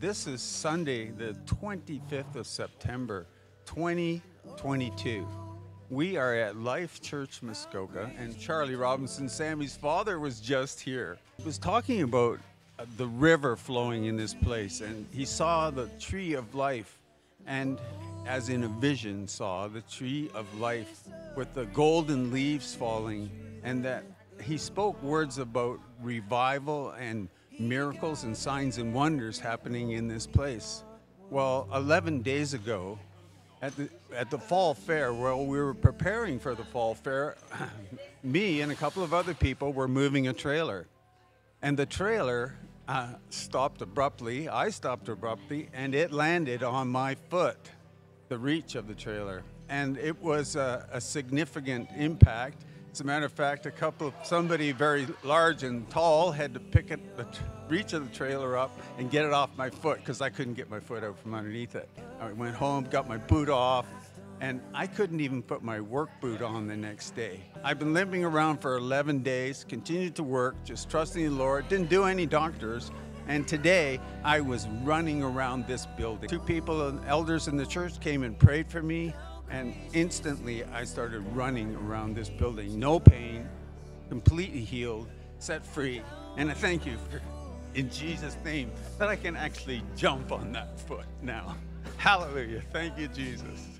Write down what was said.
This is Sunday, the 25th of September, 2022. We are at Life Church Muskoka, and Charlie Robinson, Sammy's father, was just here. He was talking about uh, the river flowing in this place, and he saw the tree of life, and as in a vision, saw the tree of life with the golden leaves falling, and that he spoke words about revival and miracles and signs and wonders happening in this place. Well, 11 days ago, at the, at the fall fair, while we were preparing for the fall fair, me and a couple of other people were moving a trailer. And the trailer uh, stopped abruptly. I stopped abruptly, and it landed on my foot, the reach of the trailer. And it was a, a significant impact. As a matter of fact, a couple of somebody very large and tall had to pick it, the reach of the trailer up and get it off my foot because I couldn't get my foot out from underneath it. I went home, got my boot off, and I couldn't even put my work boot on the next day. I've been limping around for 11 days, continued to work, just trusting the Lord, didn't do any doctors. And today I was running around this building. Two people, elders in the church, came and prayed for me. And instantly I started running around this building. No pain, completely healed, set free. And I thank you for, in Jesus' name, that I can actually jump on that foot now. Hallelujah. Thank you, Jesus.